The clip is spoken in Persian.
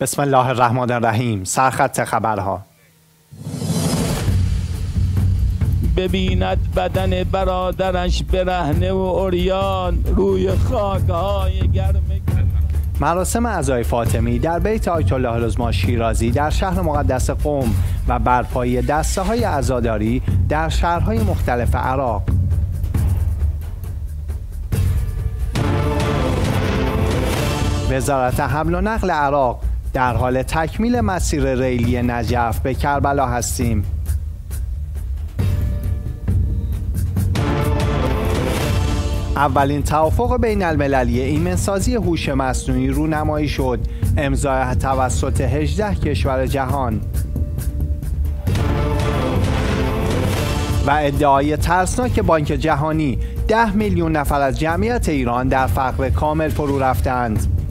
بسم الله الرحمن الرحیم. سرخط خبرها. ببیند بدن برادرش برهنه و اوریان روی خاکهای گرم مراسم عزای فاطمی در بیت آیت الله رزما شیرازی در شهر مقدس قم و برپایی دسته های عزاداری در شهرهای مختلف عراق. وزارت حمل و نقل عراق در حال تکمیل مسیر ریلی نجف به کربلا هستیم. اولین توافق بین المللی ایمنسازی هوش مصنوعی رونمایی شد. امضای توسط 18 کشور جهان. و ادعای ترسناک بانک جهانی 10 میلیون نفر از جمعیت ایران در فقر کامل فرو رفتند